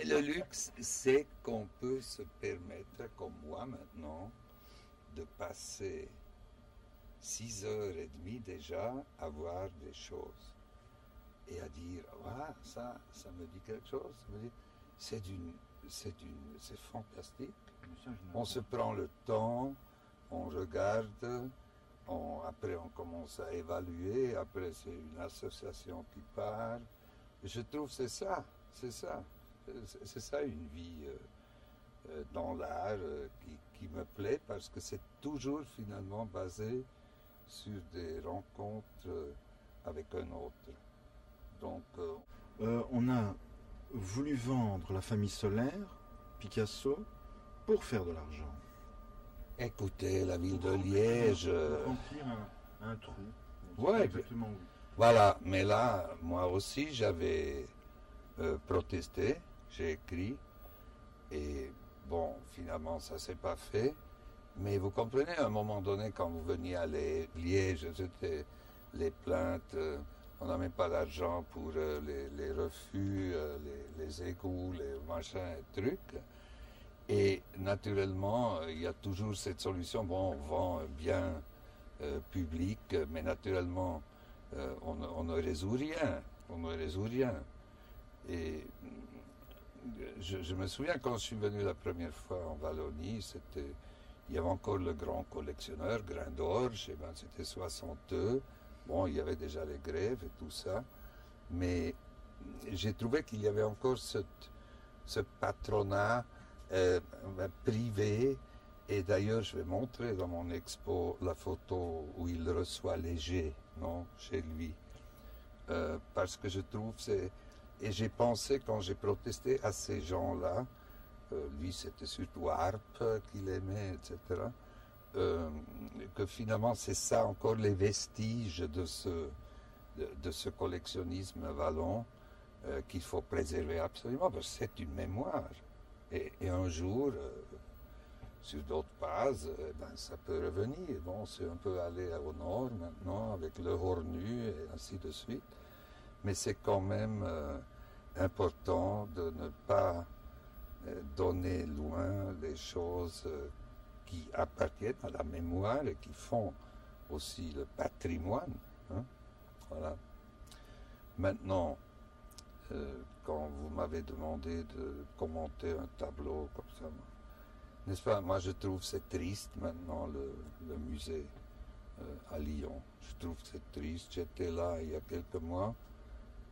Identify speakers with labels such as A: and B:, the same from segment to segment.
A: Et le luxe, c'est qu'on peut se permettre, comme moi maintenant, de passer six heures et demie déjà à voir des choses et à dire ah, ça, ça me dit quelque chose. C'est d'une, c'est d'une, c'est fantastique. On se prend le temps, on regarde, on, après on commence à évaluer, après c'est une association qui part. Je trouve que c'est ça, c'est ça, c'est ça une vie euh, euh, dans l'art euh, qui, qui, me plaît parce que c'est toujours finalement basé sur des rencontres avec un autre. Donc,
B: on a voulu vendre la famille Solaire, Picasso, pour faire de l'argent.
A: Écoutez, la ville de Liège.
B: Remplir un, un trou.
A: Ouais, exactement. Voilà, mais là, moi aussi, j'avais protesté, j'ai écrit, et bon, finalement, ça s'est pas fait. Mais vous comprenez, à un moment donné, quand vous veniez à Liège, c'était les plaintes, on n'a même pas d'argent pour les, refus, les, les, égouts, les machins et trucs. Et naturellement, il y a toujours cette solution, bon, on vend bien public, mais naturellement, on, on, ne résout rien. On ne résout rien. Et je, me souviens quand je suis venu la première fois en Wallonie, c'était, il y avait encore le grand collectionneur, Grindorge, ben, c'était 62. Bon, il y avait déjà les grèves et tout ça, mais j'ai trouvé qu'il y avait encore ce, ce patronat euh, ben, privé. Et d'ailleurs, je vais montrer dans mon expo la photo où il reçoit Léger, non, chez lui, euh, parce que je trouve c'est et j'ai pensé, quand j'ai protesté à ces gens-là, euh, lui c'était surtout Harpe qu'il aimait, etc., euh, que finalement c'est ça encore les vestiges de ce, de, ce collectionnisme vallon euh, qu'il faut préserver absolument, parce que c'est une mémoire. Et, un jour, sur d'autres bases, ben, ça peut revenir. Bon, c'est un peu aller au nord maintenant avec le Hornu et ainsi de suite mais c'est quand même euh, important de ne pas euh, donner loin les choses euh, qui appartiennent à la mémoire et qui font aussi le patrimoine. Hein. Voilà. Maintenant, quand vous m'avez demandé de commenter un tableau comme ça, n'est-ce pas? Moi, je trouve c'est triste maintenant le, le musée à Lyon. Je trouve c'est triste. J'étais là il y a quelques mois.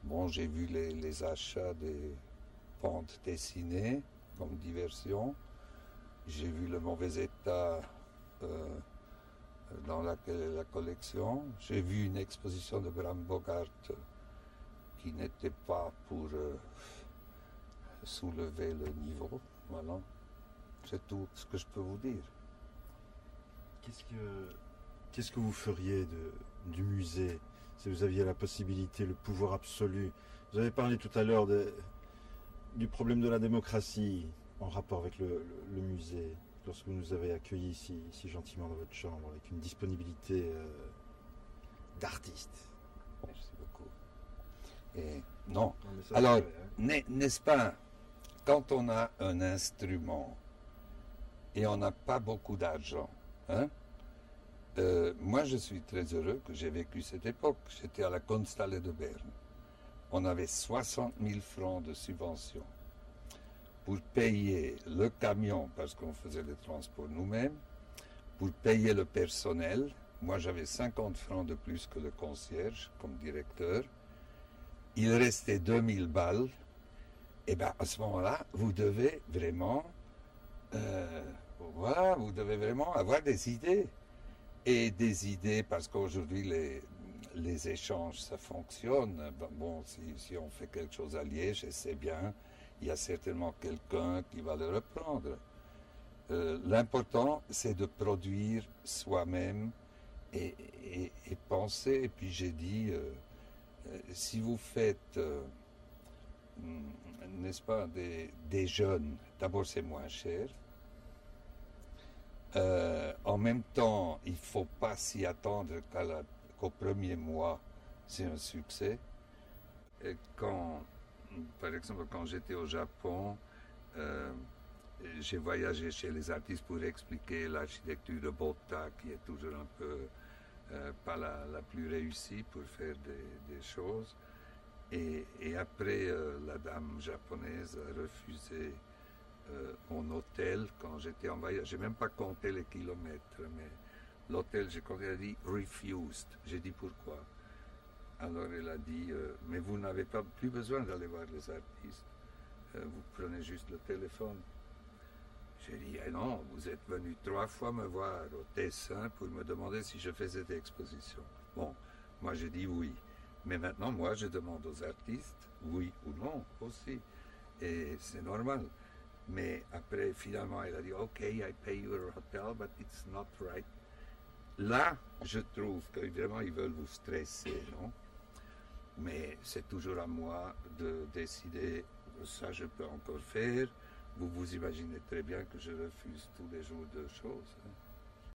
A: Bon, j'ai vu les, achats des pentes dessinées comme diversion. J'ai vu le mauvais état euh, dans la collection. J'ai vu une exposition de Bram Bogart qui n'était pas pour euh, soulever le niveau. Voilà. C'est tout ce que je peux vous dire.
B: Qu'est-ce que, vous feriez du musée si vous aviez la possibilité, le pouvoir absolu. Vous avez parlé tout à l'heure du problème de la démocratie en rapport avec le, musée, lorsque vous nous avez accueillis ici, si gentiment dans votre chambre, avec une disponibilité euh, d'artiste.
A: Merci beaucoup. Et non. Alors, hein. n'est-ce pas, quand on a un instrument et on n'a pas beaucoup d'argent, hein, euh, moi, je suis très heureux que j'ai vécu cette époque. J'étais à la Constale de Berne. On avait 60 000 francs de subvention pour payer le camion, parce qu'on faisait le transport nous-mêmes, pour payer le personnel. Moi, j'avais 50 francs de plus que le concierge comme directeur. Il restait 2000 balles. Et bien, à ce moment-là, vous devez vraiment, euh, voilà, vous devez vraiment avoir des idées et des idées, parce qu'aujourd'hui les, les échanges, ça fonctionne. Bon, si, on fait quelque chose à Liège, et c'est bien, il y a certainement quelqu'un qui va le reprendre. Euh, l'important, c'est de produire soi-même et, penser. Et puis j'ai dit, euh, euh, si vous faites, hmm, n'est-ce pas, des, des jeunes, d'abord c'est moins cher. Euh, en même temps, il ne faut pas s'y attendre qu'au premier mois, c'est un succès. Et quand par exemple, quand j'étais au Japon, euh, j'ai voyagé chez les artistes pour expliquer l'architecture de Bota, qui est toujours un peu euh, pas la, plus réussie pour faire des, choses. Et, après, euh, la dame japonaise a refusé mon hôtel quand j'étais en voyage. J'ai même pas compté les kilomètres, mais l'hôtel, j'ai compté, elle a dit refused. J'ai dit pourquoi? Alors elle a dit, mais vous n'avez pas plus besoin d'aller voir les artistes. vous prenez juste le téléphone. J'ai dit, eh non, vous êtes venu trois fois me voir au Tessin pour me demander si je faisais cette exposition. Bon, moi j'ai dit oui. Mais maintenant, moi, je demande aux artistes, oui ou non aussi. Et c'est normal. Mais après, finalement, elle a dit, OK, I pay your hotel, but it's not right. Là, je trouve qu'évidemment, ils veulent vous stresser, non? Mais c'est toujours à moi de décider, ça je peux encore faire, vous vous imaginez très bien que je refuse tous les jours deux choses. Hein.